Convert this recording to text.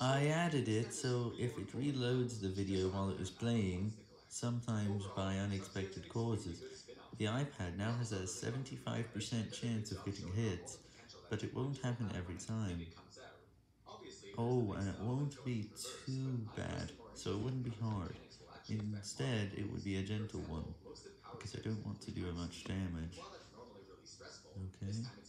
I added it so if it reloads the video while it was playing, sometimes by unexpected causes, the iPad now has a 75% chance of getting hit, but it won't happen every time. Oh, and it won't be too bad, so it wouldn't be hard. Instead, it would be a gentle one, because I don't want to do much damage. Okay.